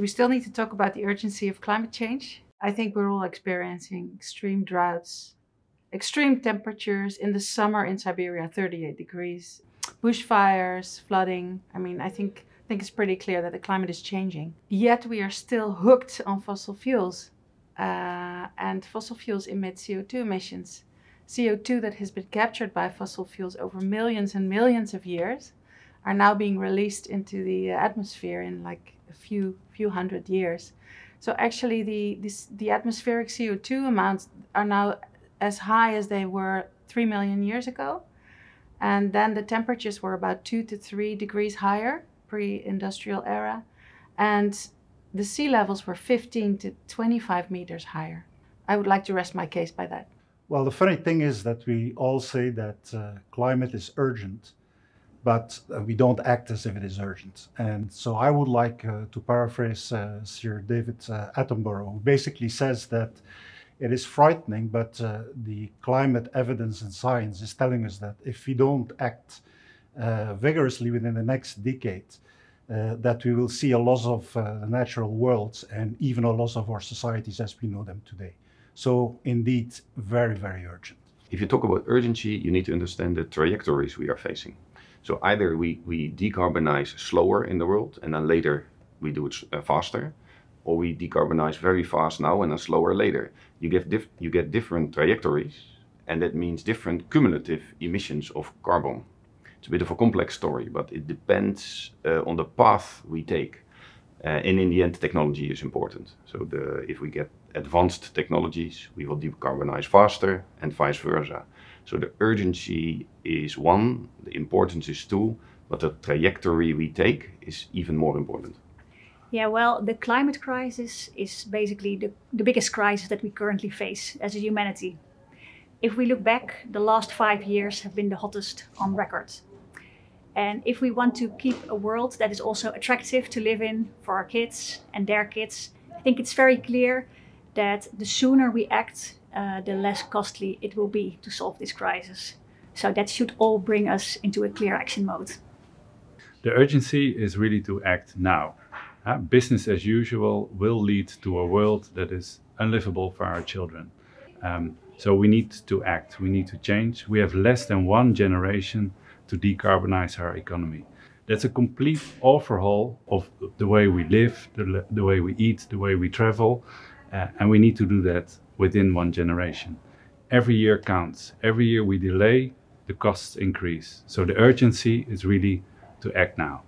we still need to talk about the urgency of climate change. I think we're all experiencing extreme droughts, extreme temperatures in the summer in Siberia, 38 degrees, bushfires, flooding. I mean, I think I think it's pretty clear that the climate is changing. Yet we are still hooked on fossil fuels, uh, and fossil fuels emit CO2 emissions. CO2 that has been captured by fossil fuels over millions and millions of years are now being released into the atmosphere in like a few few hundred years. So actually, the this, the atmospheric CO2 amounts are now as high as they were three million years ago, and then the temperatures were about two to three degrees higher pre-industrial era, and the sea levels were 15 to 25 meters higher. I would like to rest my case by that. Well, the funny thing is that we all say that uh, climate is urgent, but uh, we don't act as if it is urgent. And so I would like uh, to paraphrase uh, Sir David uh, Attenborough, who basically says that it is frightening, but uh, the climate evidence and science is telling us that if we don't act uh, vigorously within the next decade, that we will see a loss of the natural worlds and even a loss of our societies as we know them today. So indeed, very, very urgent. If you talk about urgency, you need to understand the trajectories we are facing. So either we, we decarbonize slower in the world and then later we do it uh, faster, or we decarbonize very fast now and then slower later. You get, diff- you get different trajectories, and that means different cumulative emissions of carbon. It's a bit of a complex story, but it depends uh, on the path we take. Uh, and in the end, technology is important. So the, if we get advanced technologies, we will decarbonize faster and vice versa. So the urgency is one, the importance is two, but the trajectory we take is even more important. Yeah, well, the climate crisis is basically the, the biggest crisis that we currently face as a humanity. If we look back, the last five years have been the hottest on record. And if we want to keep a world that is also attractive to live in for our kids and their kids, I think it's very clear that the sooner we act, uh, the less costly it will be to solve this crisis. So that should all bring us into a clear action mode. The urgency is really to act now. Uh, business as usual will lead to a world that is unlivable for our children. Um, so we need to act, we need to change. We have less than one generation to decarbonize our economy. That's a complete overhaul of the way we live, the, the way we eat, the way we travel, uh, and we need to do that within one generation. Every year counts. Every year we delay, the costs increase. So the urgency is really to act now.